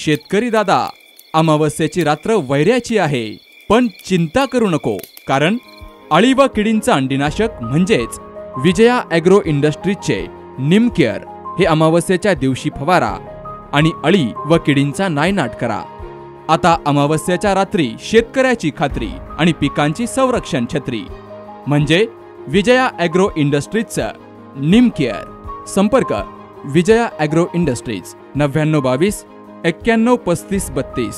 शेतकरी दादा अमावस्याची रात्र वैऱ्याची आहे. पण चिंता करू नको कारण अळी व किडींचा अंडीनाशक म्हणजेच विजया ॲग्रो इंडस्ट्रीजचे निमकेअर हे अमावस्येच्या दिवशी फवारा आणि अळी व किडींचा नायनाट करा. आता अमावस्याच्या रात्री शेतकऱ्याची खात्री आणि पिकांची संरक्षण छत्री. म्हणजे विजया ॲग्रो इंडस्ट्रीजचं निमकेअर संपर्क विजया ॲग्रो इंडस्ट्रीज नव्याण्णव बावीस एक्क्याण्णव पस्तीस बत्तीस।